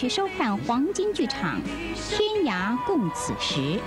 去收看黄金剧场天涯共此时。